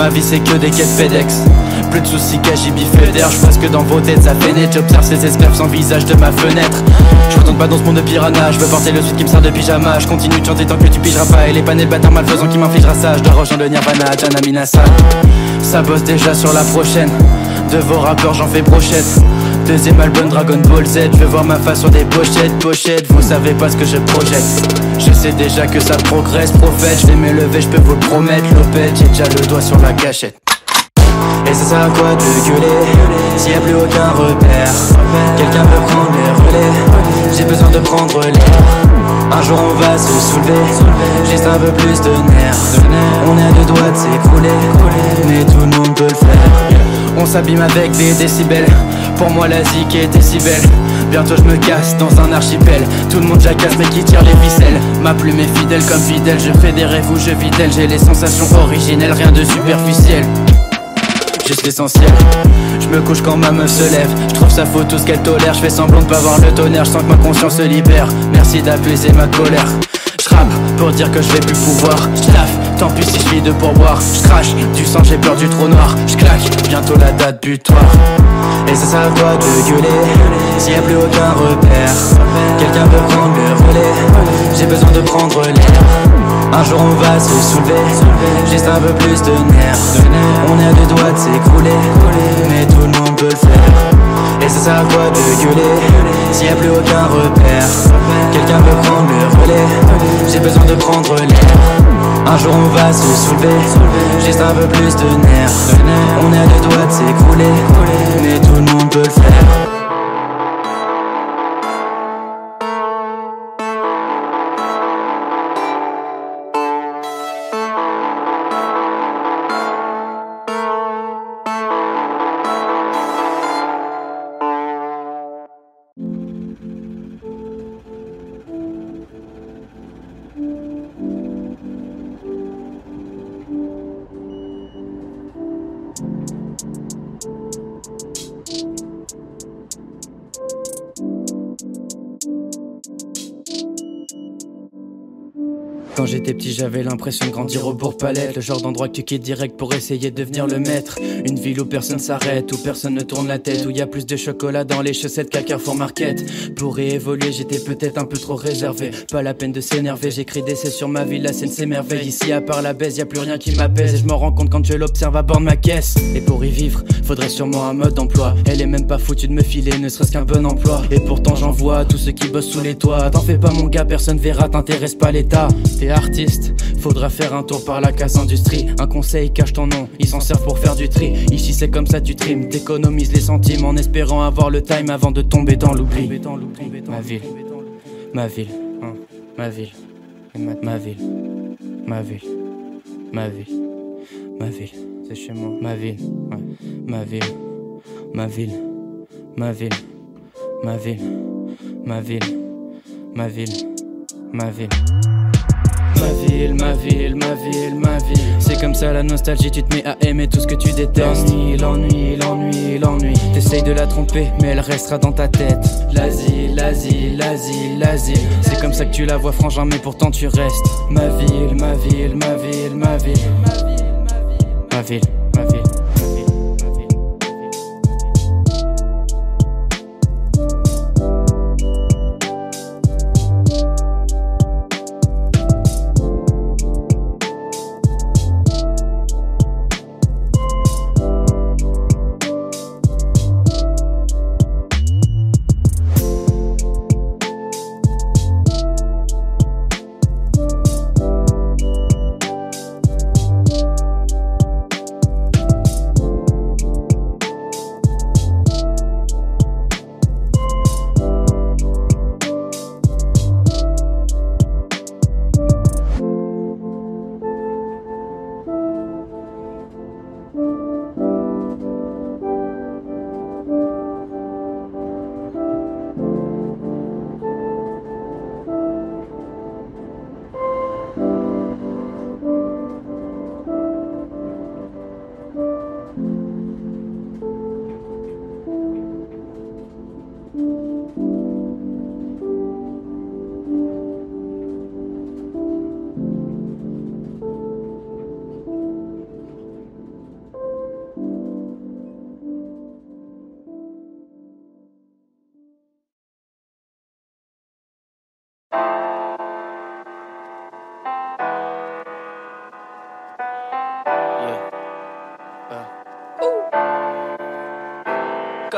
Ma vie c'est que des quêtes FedEx. Plus de soucis qu'Agibi Feder. Je que dans vos têtes ça fait net J'observe ces esclaves sans visage de ma fenêtre. Je retourne pas dans ce monde de piranha Je veux porter le suite qui me sert de pyjama. Je continue de chanter tant que tu pigeras pas. Et les panels bâtards malfaisants qui m'infligera ça. Je dois rejoindre le Nirvana, Jana Minasa Ça bosse déjà sur la prochaine. De vos rappeurs j'en fais brochette Deuxième album Dragon Ball Z. Je veux voir ma face sur des pochettes, pochettes. Vous savez pas ce que je projette. Je sais déjà que ça progresse, prophète. Je vais m'élever, je peux vous le promettre. Lopette, j'ai déjà le doigt sur la gâchette et ça sert à quoi de gueuler S'il y a plus aucun repère? Quelqu'un peut prendre les relais. J'ai besoin de prendre l'air. Un jour on va se soulever. Juste un peu plus de nerfs. On est à deux doigts de s'écrouler. Mais tout le monde peut le faire On s'abîme avec des décibels. Pour moi la zik était si belle Bientôt je me casse dans un archipel. Tout le monde jacasse mais qui tire les ficelles? Ma plume est fidèle comme fidèle. Je fais des rêves où je vis J'ai les sensations originelles, rien de superficiel. Juste l'essentiel. Je me couche quand ma meuf se lève. Je trouve ça faux tout ce qu'elle tolère. Je fais semblant de pas voir le tonnerre Je sens que ma conscience se libère. Merci d'apaiser ma colère. Je pour dire que je vais plus pouvoir. Je tant pis si je vis de pourboire. Je crache du sang j'ai peur du trou noir. Je claque bientôt la date butoir. Et ça à quoi de gueuler. S'il y a plus aucun repère Quelqu'un peut prendre le relais. J'ai besoin de prendre l'air. Un jour on va se soulever. Juste un peu plus de nerfs. On est à deux doigts de s'écrouler. Mais tout le monde peut le faire. Et ça à quoi de gueuler. S'il n'y a plus aucun repère Quelqu'un peut prendre le relais. J'ai besoin de prendre l'air un jour on va se soulever. Juste un peu plus de nerfs. On est à deux doigts de s'écrouler. Mais tout le monde peut le faire j'étais petit, j'avais l'impression de grandir au Bourg-Palais. Le genre d'endroit que tu quittes direct pour essayer de devenir le maître. Une ville où personne s'arrête, où personne ne tourne la tête, où il y a plus de chocolat dans les chaussettes qu'à Carrefour Market. Pour évoluer, j'étais peut-être un peu trop réservé. Pas la peine de s'énerver, j'écris des sur ma vie, la scène s'émerveille. Ici, à part la baisse, y a plus rien qui m'apaise. Et je me rends compte quand je l'observe à bord de ma caisse. Et pour y vivre, faudrait sûrement un mode d'emploi. Elle est même pas foutue de me filer, ne serait-ce qu'un bon emploi. Et pourtant, j'en vois tous ceux qui bossent sous les toits. T'en fais pas, mon gars, personne verra, t'intéresse pas l'état artiste. Faudra faire un tour par la casse industrie. Un conseil, cache ton nom, ils s'en servent pour faire du tri. Ici c'est comme ça, tu trimes, t'économises les centimes en espérant avoir le time avant de tomber dans l'oubli. Ma ville, ma ville, hein. ma ville, ma ville, ma ville, ma ville, ma ville, c'est chez moi. Ma ville, ma ville, ma ville, ma ville, ma ville, ma ville, ma ville. Ma ville, ma ville, ma ville, ma ville. C'est comme ça la nostalgie, tu te mets à aimer tout ce que tu détestes. L'ennui, l'ennui, l'ennui, l'ennui. T'essayes de la tromper, mais elle restera dans ta tête. L'asile, l'asile, l'asile, l'asile. C'est comme ça que tu la vois frangin, mais pourtant tu restes. Ma ville, ma ville, ma ville, ma ville. Ma ville, ma ville.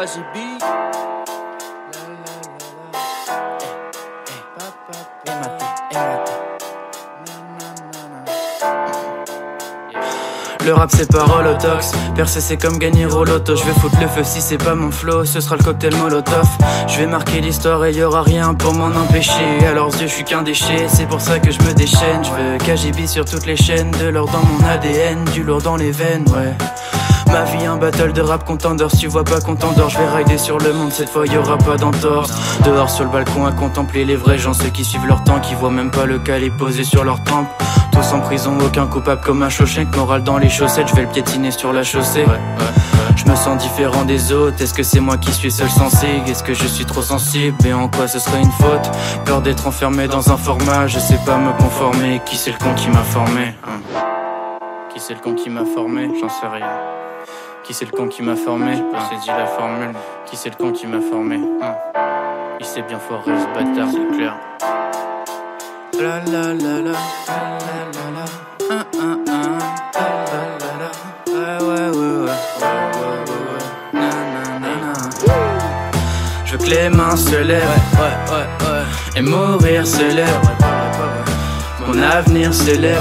Le rap c'est parole au tox Percer c'est comme gagner au loto. Je vais foutre le feu si c'est pas mon flow. Ce sera le cocktail molotov. Je vais marquer l'histoire et y aura rien pour m'en empêcher. À leurs yeux je suis qu'un déchet. C'est pour ça que je me déchaîne. Je veux KGB sur toutes les chaînes. De l'or dans mon ADN Du lourd dans les veines ouais Ma vie un battle de rap contender Si tu vois pas contender je vais rider sur le monde. Cette fois y aura pas d'entorse. Dehors sur le balcon à contempler les vrais gens. Ceux qui suivent leur temps Qui voient même pas le calé posé sur leur tempe. Tous en prison aucun coupable comme un Shawshank Moral dans les chaussettes. Je vais le piétiner sur la chaussée. Je me sens différent des autres. Est-ce que c'est moi qui suis seul sensé Est-ce que je suis trop sensible? Et en quoi ce serait une faute? Peur d'être enfermé dans un format. Je sais pas me conformer. Qui c'est le con qui m'a formé hein? Qui c'est le con qui m'a formé? J'en sais rien qui c'est le con qui m'a formé? J'ai pas saisi la formule. Qui c'est le con qui m'a formé? Hein. Il sait bien foirer ce bâtard, c'est clair. La la la la, la la la, hein, hein, hein, la la la, ouais ouais ouais ouais, ouais ouais ouais, Je veux que les mains se lèvent, ouais ouais ouais, et mourir se lève. Mon avenir s'élève,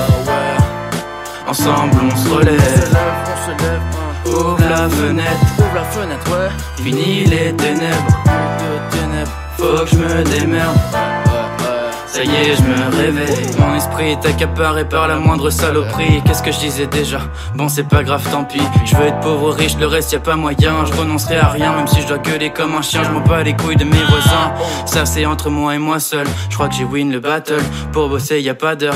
ensemble on se relève. Ouvre la fenêtre, ouvre la fenêtre, ouais. Fini les ténèbres, ténèbres. Faut que je me démerde. Ça y est, je me réveille. Mon esprit est accaparé par la moindre saloperie. Qu'est-ce que je disais déjà? Bon, c'est pas grave, tant pis. Je veux être pauvre ou riche, le reste y a pas moyen. Je renoncerai à rien, même si je dois gueuler comme un chien. Je m'en bats les couilles de mes voisins. Ça, c'est entre moi et moi seul. Je crois que j'ai win le battle. Pour bosser, y a pas d'heure.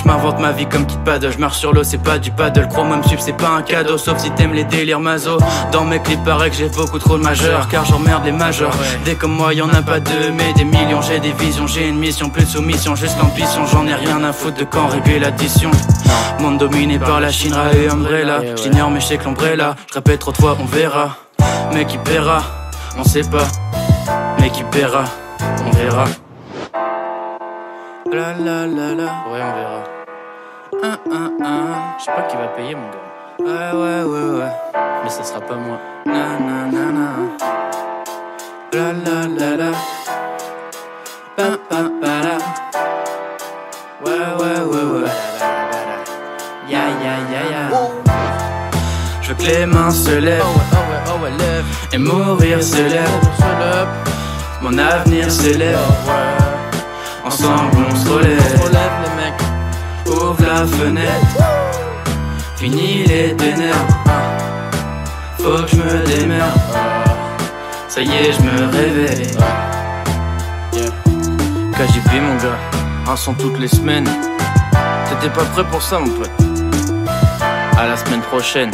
Je m'invente ma vie comme Kid Paddle. Je marche sur l'eau, c'est pas du paddle. Crois-moi, me suivre, c'est pas un cadeau. Sauf si t'aimes les délires mazo. Dans mes clips, paraît que j'ai beaucoup trop de majeurs. Car j'emmerde les majeurs. Des comme moi, y en a pas deux, mais des millions. J'ai des visions, j'ai une mission, plus soumission, juste l'ambition. J'en ai rien à foutre de quand régler l'addition. Monde dominé par la Shinra et Umbrella. J'ignore, mais je sais que l'ombrella. Je répète trop de fois, on verra. Mais qui paiera On sait pas. Mais qui paiera On verra. La la la la. Ouais, on verra. Un, un, un. Je sais pas qui va payer, mon gars. Ouais, ouais, ouais, ouais. Mais ça sera pas moi. Na, na, na, na. La la la la. Je veux que les mains se lèvent. Et mourir se lève. Mon avenir s'élève. Ensemble on se relève. Ouvre la fenêtre. Fini les ténèbres. Faut que je me démerde. Ça y est, je me réveille. KGB mon gars, un son toutes les semaines. T'étais pas prêt pour ça mon pote. À la semaine prochaine.